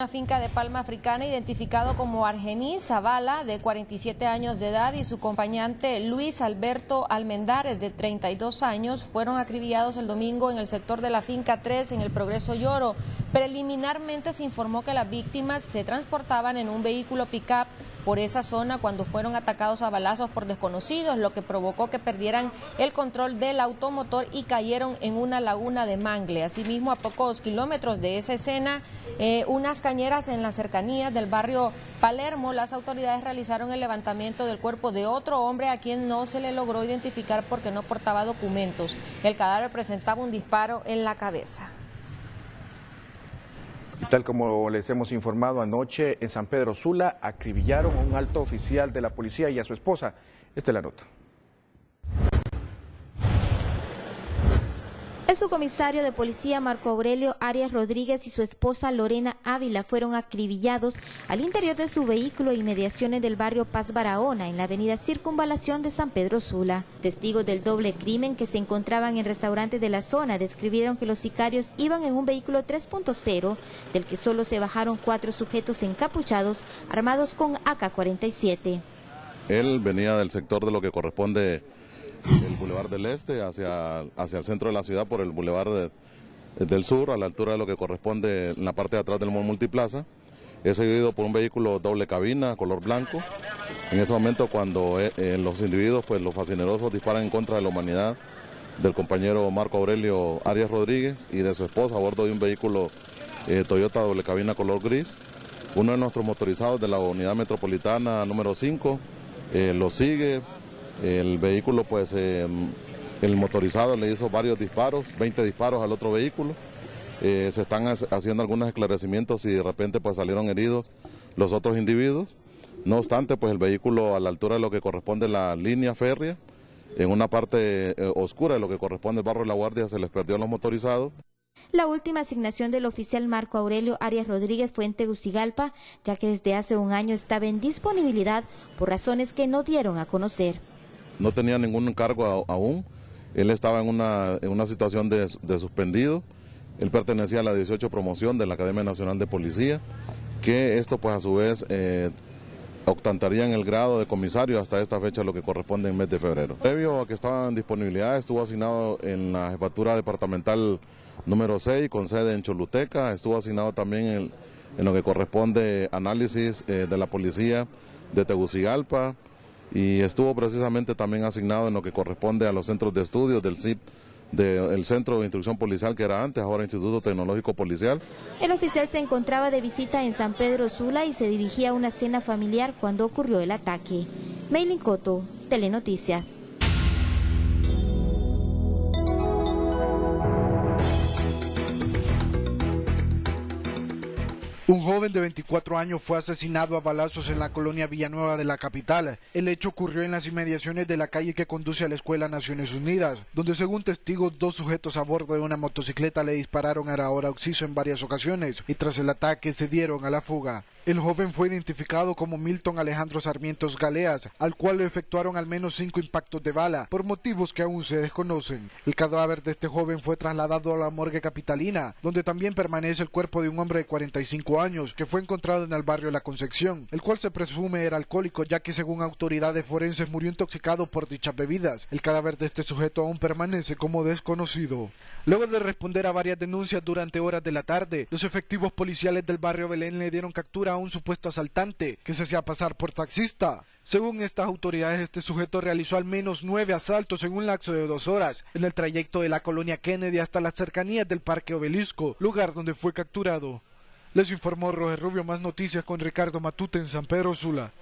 Una finca de Palma Africana identificado como Argenis Zavala, de 47 años de edad, y su acompañante Luis Alberto Almendares, de 32 años, fueron acribillados el domingo en el sector de la finca 3 en el Progreso Lloro. Preliminarmente se informó que las víctimas se transportaban en un vehículo pick-up por esa zona cuando fueron atacados a balazos por desconocidos, lo que provocó que perdieran el control del automotor y cayeron en una laguna de mangle. Asimismo, a pocos kilómetros de esa escena, eh, unas cañeras en las cercanías del barrio Palermo, las autoridades realizaron el levantamiento del cuerpo de otro hombre a quien no se le logró identificar porque no portaba documentos. El cadáver presentaba un disparo en la cabeza. Tal como les hemos informado anoche, en San Pedro Sula acribillaron a un alto oficial de la policía y a su esposa. Esta es la nota. El subcomisario de policía Marco Aurelio Arias Rodríguez y su esposa Lorena Ávila fueron acribillados al interior de su vehículo e inmediaciones del barrio Paz Barahona en la avenida Circunvalación de San Pedro Sula. Testigos del doble crimen que se encontraban en restaurantes de la zona describieron que los sicarios iban en un vehículo 3.0 del que solo se bajaron cuatro sujetos encapuchados armados con AK-47. Él venía del sector de lo que corresponde el Boulevard del Este hacia, hacia el centro de la ciudad por el Boulevard del Sur, a la altura de lo que corresponde en la parte de atrás del Mall Multiplaza. Es seguido por un vehículo doble cabina, color blanco. En ese momento cuando eh, eh, los individuos, pues los fascinerosos disparan en contra de la humanidad del compañero Marco Aurelio Arias Rodríguez y de su esposa a bordo de un vehículo eh, Toyota doble cabina color gris. Uno de nuestros motorizados de la unidad metropolitana número 5 lo sigue, el vehículo, pues, eh, el motorizado le hizo varios disparos, 20 disparos al otro vehículo. Eh, se están haciendo algunos esclarecimientos y de repente pues salieron heridos los otros individuos. No obstante, pues el vehículo a la altura de lo que corresponde la línea férrea, en una parte eh, oscura de lo que corresponde al barrio de La Guardia, se les perdió los motorizados. La última asignación del oficial Marco Aurelio Arias Rodríguez fue en Tegucigalpa, ya que desde hace un año estaba en disponibilidad por razones que no dieron a conocer no tenía ningún cargo aún, él estaba en una, una situación de, suspendido, él pertenecía a la 18 promoción de la Academia Nacional de Policía, que esto pues a su vez eh, octantaría en el grado de comisario hasta esta fecha, lo que corresponde en mes de febrero. Previo a que estaba en disponibilidad, estuvo asignado en la jefatura departamental número 6 con sede en Choluteca, estuvo asignado también en, en lo que corresponde análisis eh, de la policía de Tegucigalpa, y estuvo precisamente también asignado en lo que corresponde a los centros de estudios del CIP del Centro de Instrucción Policial que era antes, ahora Instituto Tecnológico Policial. El oficial se encontraba de visita en San Pedro Sula y se dirigía a una cena familiar cuando ocurrió el ataque. Maylin Coto, Telenoticias. Un joven de 24 años fue asesinado a balazos en la colonia Villanueva de la capital. El hecho ocurrió en las inmediaciones de la calle que conduce a la Escuela Naciones Unidas, donde según testigos dos sujetos a bordo de una motocicleta le dispararon a la hora oxiso en varias ocasiones y tras el ataque se dieron a la fuga. El joven fue identificado como Milton Alejandro Sarmientos Galeas, al cual le efectuaron al menos cinco impactos de bala, por motivos que aún se desconocen. El cadáver de este joven fue trasladado a la morgue capitalina, donde también permanece el cuerpo de un hombre de 45 años, que fue encontrado en el barrio La Concepción, el cual se presume era alcohólico, ya que según autoridades forenses murió intoxicado por dichas bebidas. El cadáver de este sujeto aún permanece como desconocido. Luego de responder a varias denuncias durante horas de la tarde, los efectivos policiales del barrio Belén le dieron captura a un supuesto asaltante que se hacía pasar por taxista. Según estas autoridades, este sujeto realizó al menos nueve asaltos en un lapso de dos horas en el trayecto de la colonia Kennedy hasta las cercanías del Parque Obelisco, lugar donde fue capturado. Les informó Roger Rubio, más noticias con Ricardo Matute en San Pedro Sula.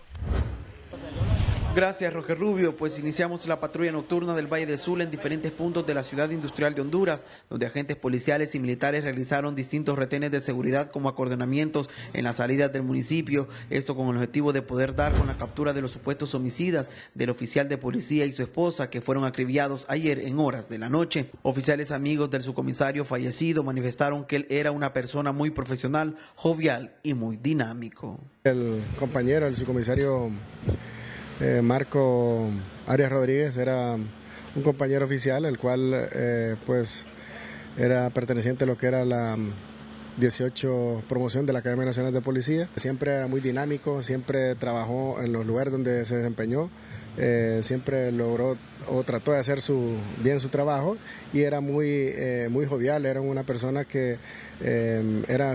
Gracias, Roger Rubio. Pues iniciamos la patrulla nocturna del Valle de Sula en diferentes puntos de la ciudad industrial de Honduras, donde agentes policiales y militares realizaron distintos retenes de seguridad como acordonamientos en las salidas del municipio. Esto con el objetivo de poder dar con la captura de los supuestos homicidas del oficial de policía y su esposa que fueron acribillados ayer en horas de la noche. Oficiales amigos del subcomisario fallecido manifestaron que él era una persona muy profesional, jovial y muy dinámico. El compañero, el subcomisario eh, Marco Arias Rodríguez era un compañero oficial, el cual eh, pues era perteneciente a lo que era la, 18 promoción de la Academia Nacional de Policía. Siempre era muy dinámico, siempre trabajó en los lugares donde se desempeñó. Eh, siempre logró o trató de hacer su, bien su trabajo y era muy, eh, muy jovial, era una persona que eh, era,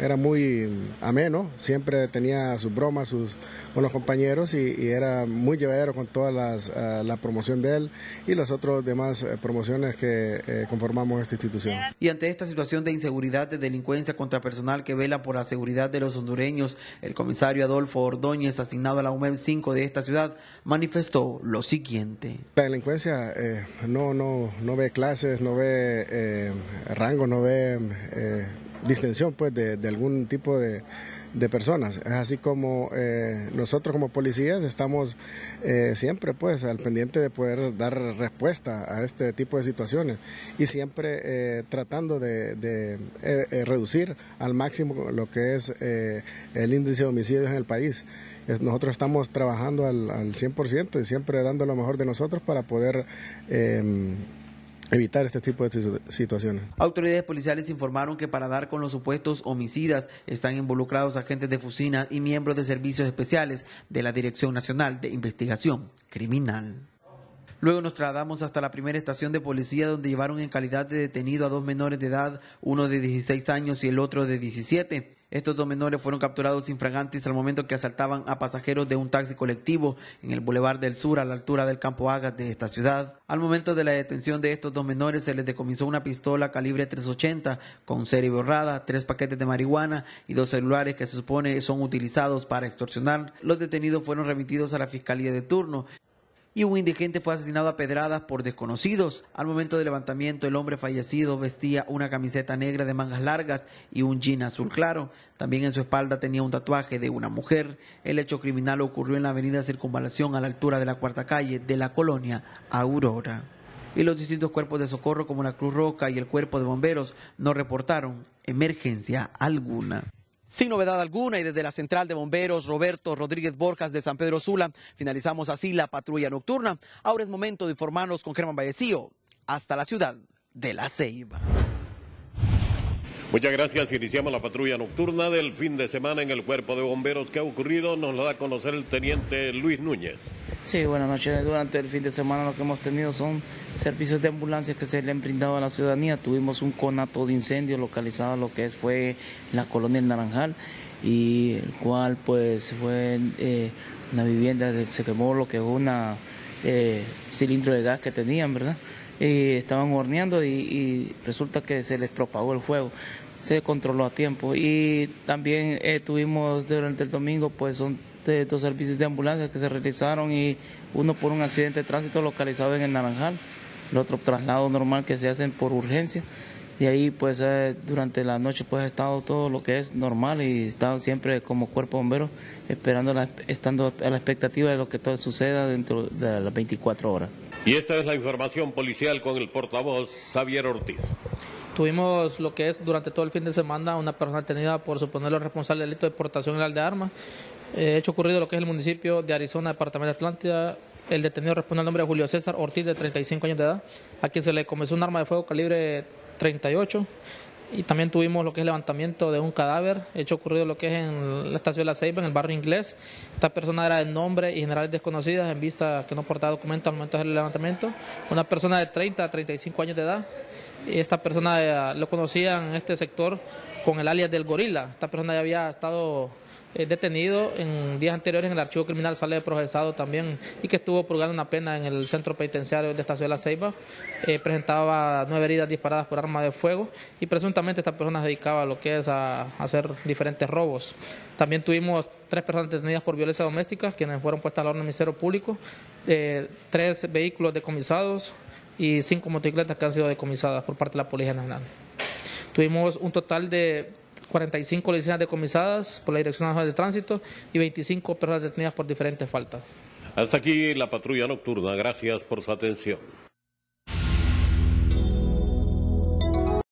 era muy ameno, siempre tenía sus bromas sus, con los compañeros y, era muy llevadero con toda las, la promoción de él y las otras demás promociones que conformamos esta institución. Y ante esta situación de inseguridad, de delincuencia contra personal que vela por la seguridad de los hondureños, el comisario Adolfo Ordóñez, asignado a la UMEM 5 de esta ciudad, manifestó lo siguiente. La delincuencia eh, no, no, no ve clases, no ve eh, rango, no ve eh, distinción pues, de, algún tipo de, personas. Es así como nosotros como policías estamos siempre pues, al pendiente de poder dar respuesta a este tipo de situaciones y siempre tratando de reducir al máximo lo que es el índice de homicidios en el país nosotros estamos trabajando al, al 100% y siempre dando lo mejor de nosotros para poder... Em, evitar este tipo de situaciones. Autoridades policiales informaron que para dar con los supuestos homicidas están involucrados agentes de Fusina y miembros de servicios especiales de la Dirección Nacional de Investigación Criminal. Luego nos trasladamos hasta la primera estación de policía donde llevaron en calidad de detenido a dos menores de edad, uno de 16 años y el otro de 17. Estos dos menores fueron capturados infragantes al momento que asaltaban a pasajeros de un taxi colectivo en el Boulevard del Sur a la altura del Campo Agas de esta ciudad. Al momento de la detención de estos dos menores se les decomisó una pistola calibre 380 con serie borrada, tres paquetes de marihuana y dos celulares que se supone son utilizados para extorsionar. Los detenidos fueron remitidos a la Fiscalía de turno y un indigente fue asesinado a pedradas por desconocidos. Al momento del levantamiento, el hombre fallecido vestía una camiseta negra de mangas largas y un jean azul claro. También en su espalda tenía un tatuaje de una mujer. El hecho criminal ocurrió en la avenida Circunvalación a la altura de la cuarta calle de la colonia Aurora. Y los distintos cuerpos de socorro como la Cruz Roja y el cuerpo de bomberos no reportaron emergencia alguna. Sin novedad alguna y desde la central de bomberos Roberto Rodríguez Borjas de San Pedro Sula, finalizamos así la patrulla nocturna. Ahora es momento de informarnos con Germán Vallecillo hasta la ciudad de La Ceiba. Muchas gracias. Iniciamos la patrulla nocturna del fin de semana en el cuerpo de bomberos. ¿Qué ha ocurrido? Nos lo da a conocer el teniente Luis Núñez. Sí, buenas noches. Durante el fin de semana lo que hemos tenido son servicios de ambulancia que se le han brindado a la ciudadanía. Tuvimos un conato de incendio localizado lo que fue la colonia El Naranjal y el cual pues fue eh, una vivienda que se quemó lo que es una eh, cilindro de gas que tenían, ¿verdad? Y estaban horneando y, resulta que se les propagó el fuego se controló a tiempo. Y también eh, tuvimos durante el domingo, pues son dos servicios de ambulancia que se realizaron y uno por un accidente de tránsito localizado en el Naranjal, el otro traslado normal que se hacen por urgencia. Y ahí pues eh, durante la noche pues ha estado todo lo que es normal y estado siempre como cuerpo bombero esperando, estando a la expectativa de lo que todo suceda dentro de las 24 horas. Y esta es la información policial con el portavoz Xavier Ortiz. Tuvimos lo que es durante todo el fin de semana una persona detenida por suponerlo responsable del delito de portación ilegal de armas. Eh, hecho ocurrido lo que es el municipio de Arizona, departamento de Atlántida. El detenido responde al nombre de Julio César Ortiz, de 35 años de edad, a quien se le comenzó un arma de fuego calibre 38. Y también tuvimos lo que es levantamiento de un cadáver, hecho ocurrido lo que es en la estación de La Ceiba, en el barrio inglés. Esta persona era de nombre y generales desconocidas en vista que no portaba documentos al momento del levantamiento. Una persona de 30 a 35 años de edad, esta persona eh, lo conocía en este sector con el alias del gorila. Esta persona ya había estado eh, detenido en días anteriores en el archivo criminal, sale procesado también y que estuvo purgando una pena en el centro penitenciario de esta ciudad de La Ceiba. Eh, presentaba nueve heridas disparadas por arma de fuego y presuntamente esta persona se dedicaba a lo que es a, hacer diferentes robos. También tuvimos tres personas detenidas por violencia doméstica, quienes fueron puestas al orden del Ministerio Público, tres vehículos decomisados, y cinco motocicletas que han sido decomisadas por parte de la Policía Nacional. Tuvimos un total de 45 licencias decomisadas por la Dirección Nacional de Tránsito y 25 personas detenidas por diferentes faltas. Hasta aquí la patrulla nocturna. Gracias por su atención.